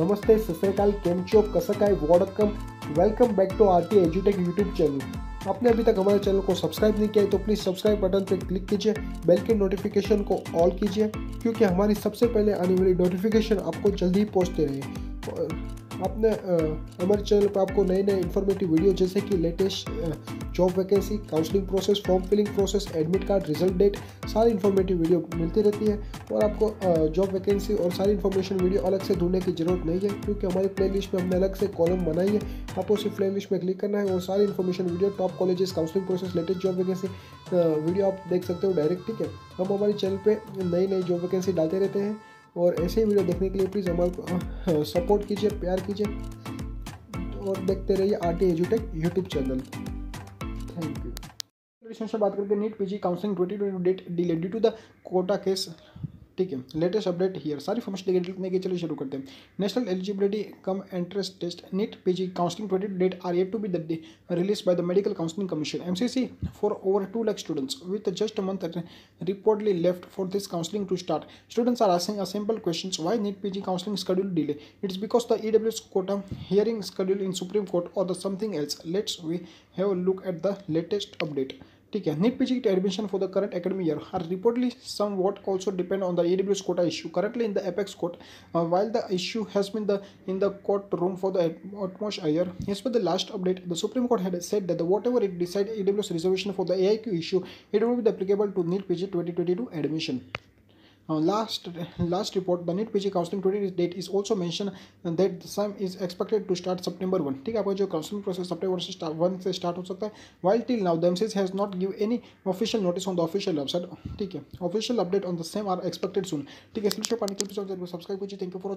नमस्ते सतरकाल केम चो कसकाय वॉडकम welcome back to R T एजुटेक YouTube channel आपने अभी तक हमारे चैनल को सब्सक्राइब नहीं किया है तो प्लीज़ सब्सक्राइब बटन पर क्लिक कीजिए बेल के नोटिफिकेशन को ऑल कीजिए, क्योंकि हमारी सबसे पहले आने वाली नोटिफिकेशन आपको जल्दी ही पहुँचते रहे। आपने हमारे चैनल पर आपको नए नए इन्फॉर्मेटिव वीडियो जैसे कि latest job vacancy counselling process form filling process admit card result date सारी इन्फॉर्मेटिव वीडियो मिलती रहती है और आपको जॉब वैकेंसी और सारी इन्फॉर्मेशन वीडियो अलग से ढूँढने की ज़रूरत नहीं है क्योंकि हमारी प्ले लिस्ट में हमने अलग से कॉलम बनाई है। आपको सिर्फ़ प्ले लिस्ट में क्लिक करना है और सारी information video top colleges counselling process latest job vacancy video आप देख सकते हो डायरेक्ट ठीक है? हम हमारे चैनल पर नई नई जॉब वैकेंसी डालते रहते हैं और ऐसे ही वीडियो देखने के लिए प्लीज़ हमारे सपोर्ट कीजिए, प्यार कीजिए और देखते रहिए आर टी एजुटेक यूट्यूब चैनल थैंक यू से बात करके NEET PG counselling twenty twenty date delay due to the quota case ठीक है लेटेस्ट अपडेट हियर सारी फॉर्मेशन देखिए लिखने के चलिए शुरू करते हैं। National eligibility cum entrance test NEET PG counselling twenty date are at to be that D release by the medical counselling commission MCC for over two lakh students with just month reportedly left for this counselling to start students are asking simple question why NEET P counselling schedule delay it's because the E W quota hearing schedule in Supreme Court और the something else let's we have look at the latest update ठीक है NEET PG admission for the current academy year are reportedly somewhat also depend on the A W S quota issue currently in the apex court while the issue has been the in the court room for the utmost utmost year is the last update the Supreme Court had set that the whatever it decide A W S reservation for the A I Q issue it will be applicable to NEET PG twenty twenty two admission last last report PG counseling today date is also mentioned that the same is expected to start September 1 ठीक है आपका जो counselling process सितंबर से start one से start हो सकता है till now the MCS has not give any official notice on the official website ठीक है official update on the same are expected soon ठीक है सब्सक्राइब कीजिए थैंक यू फॉर